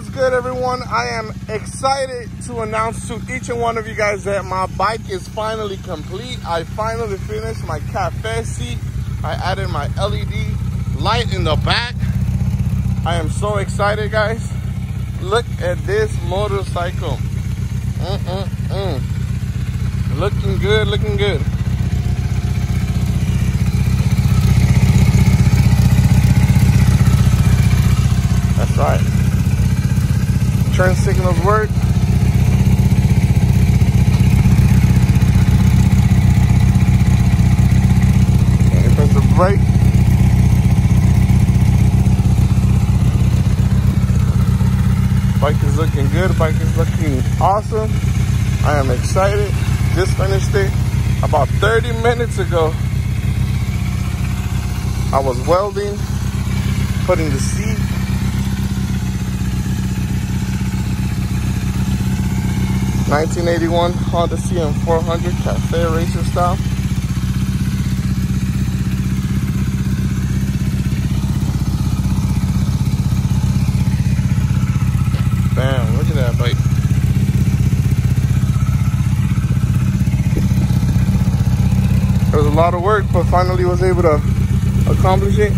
what's good everyone? I am excited to announce to each and one of you guys that my bike is finally complete. I finally finished my cafe seat. I added my LED light in the back. I am so excited guys. Look at this motorcycle. Mm -mm -mm. Looking good, looking good. That's right. Turn signals work. And press the brake. Bike is looking good. Bike is looking awesome. I am excited. Just finished it about 30 minutes ago. I was welding, putting the seat 1981 Honda CM400 Cafe Racer style. Bam, look at that bike. It was a lot of work, but finally was able to accomplish it.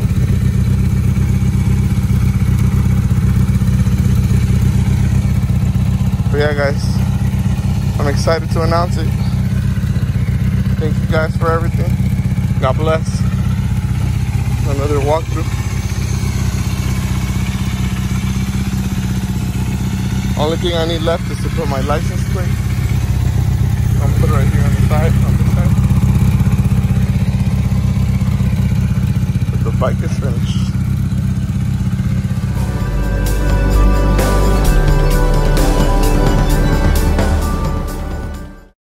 But yeah, guys, I'm excited to announce it. Thank you guys for everything. God bless. Another walkthrough. Only thing I need left is to put my license plate. I'm gonna put it right here on the side, on this side. But the bike is finished.